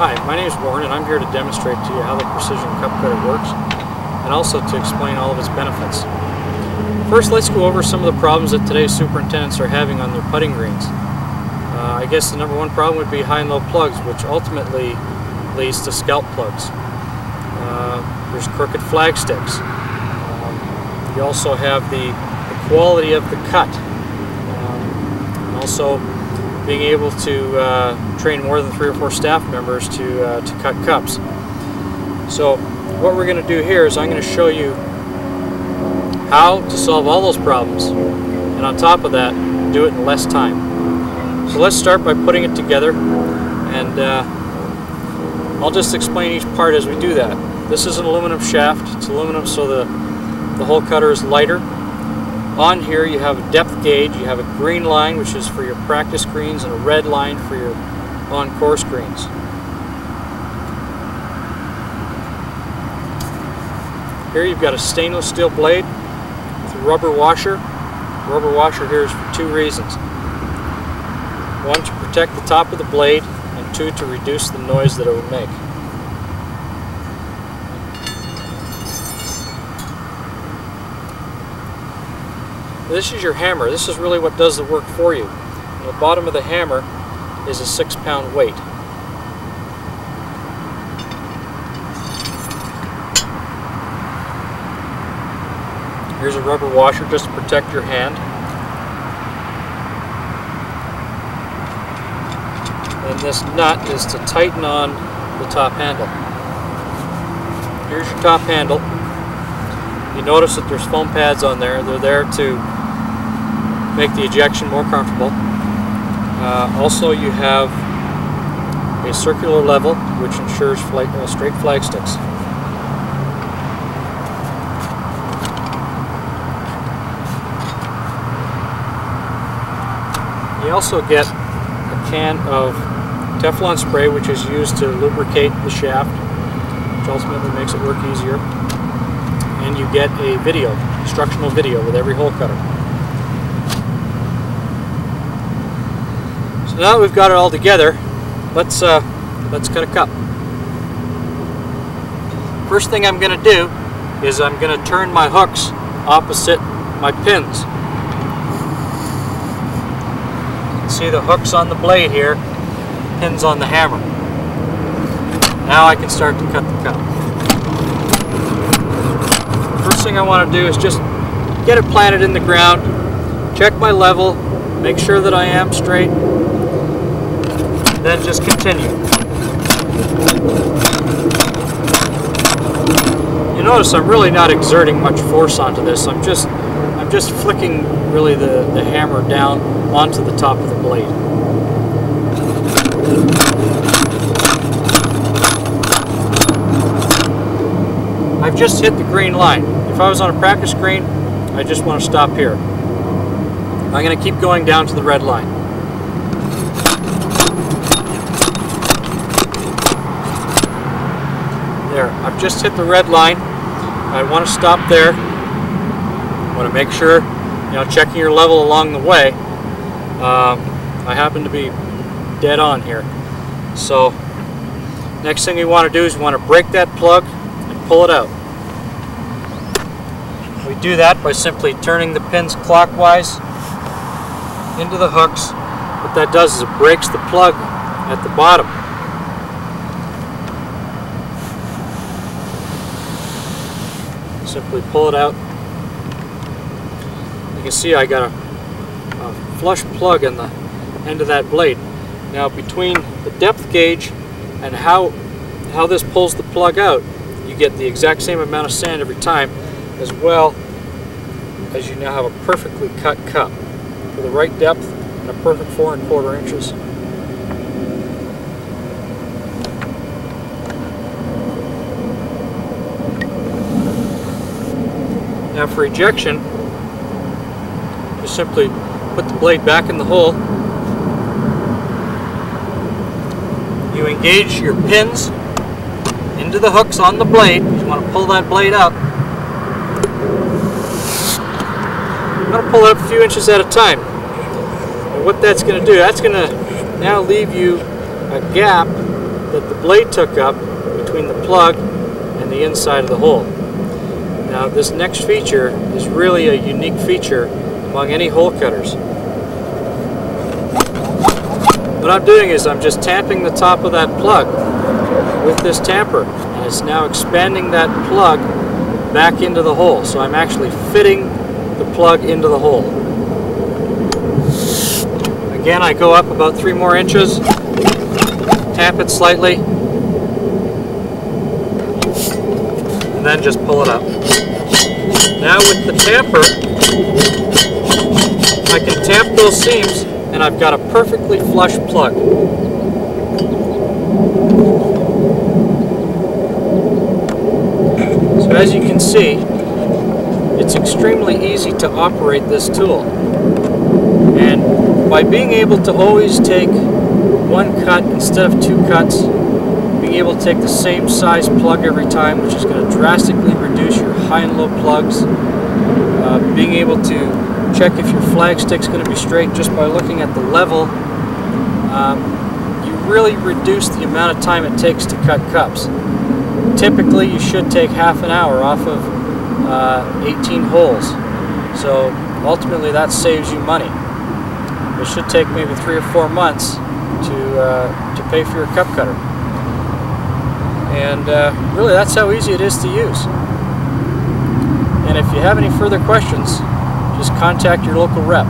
Hi, my name is Warren and I'm here to demonstrate to you how the Precision Cup Cutter works and also to explain all of its benefits. First, let's go over some of the problems that today's superintendents are having on their putting greens. Uh, I guess the number one problem would be high and low plugs, which ultimately leads to scalp plugs. Uh, there's crooked flag sticks. Um, you also have the, the, quality of the cut. Um, also being able to uh, train more than three or four staff members to, uh, to cut cups. So what we're going to do here is I'm going to show you how to solve all those problems and on top of that do it in less time. So let's start by putting it together and uh, I'll just explain each part as we do that. This is an aluminum shaft. It's aluminum so the, the hole cutter is lighter. On here you have a depth gauge, you have a green line which is for your practice greens and a red line for your on-course greens. Here you've got a stainless steel blade with a rubber washer. The rubber washer here is for two reasons. One, to protect the top of the blade, and two, to reduce the noise that it would make. This is your hammer. This is really what does the work for you. On the bottom of the hammer is a six pound weight. Here's a rubber washer just to protect your hand. And this nut is to tighten on the top handle. Here's your top handle. You notice that there's foam pads on there. They're there to make the ejection more comfortable. Uh, also you have a circular level which ensures flight, uh, straight flag sticks. You also get a can of Teflon spray which is used to lubricate the shaft which ultimately makes it work easier and you get a video, instructional video with every hole cutter. Now that we've got it all together, let's uh, let's cut a cup. First thing I'm going to do is I'm going to turn my hooks opposite my pins. see the hooks on the blade here, pins on the hammer. Now I can start to cut the cup. First thing I want to do is just get it planted in the ground, check my level, make sure that I am straight, then just continue. You notice I'm really not exerting much force onto this. I'm just I'm just flicking really the, the hammer down onto the top of the blade. I've just hit the green line. If I was on a practice green, I just want to stop here. I'm going to keep going down to the red line. There, I've just hit the red line. I want to stop there. I want to make sure, you know, checking your level along the way. Um, I happen to be dead on here. So, next thing we want to do is we want to break that plug and pull it out. We do that by simply turning the pins clockwise into the hooks. What that does is it breaks the plug at the bottom. Simply pull it out. You can see I got a, a flush plug in the end of that blade. Now between the depth gauge and how how this pulls the plug out, you get the exact same amount of sand every time, as well as you now have a perfectly cut cup for the right depth and a perfect four and quarter inches. Now for ejection, just simply put the blade back in the hole. You engage your pins into the hooks on the blade. You want to pull that blade up. I'm going to pull it up a few inches at a time. And what that's going to do, that's going to now leave you a gap that the blade took up between the plug and the inside of the hole. Now this next feature is really a unique feature among any hole cutters. What I'm doing is I'm just tamping the top of that plug with this tamper and it's now expanding that plug back into the hole. So I'm actually fitting the plug into the hole. Again, I go up about three more inches, tamp it slightly, and then just pull it up. Now with the tamper, I can tamp those seams and I've got a perfectly flush plug. So as you can see, it's extremely easy to operate this tool. And by being able to always take one cut instead of two cuts, being able to take the same size plug every time, which is going to drastically reduce your high and low plugs, uh, being able to check if your flag stick's going to be straight just by looking at the level, um, you really reduce the amount of time it takes to cut cups typically you should take half an hour off of uh, 18 holes. So ultimately that saves you money. It should take maybe three or four months to, uh, to pay for your cup cutter. And uh, really that's how easy it is to use. And if you have any further questions, just contact your local rep.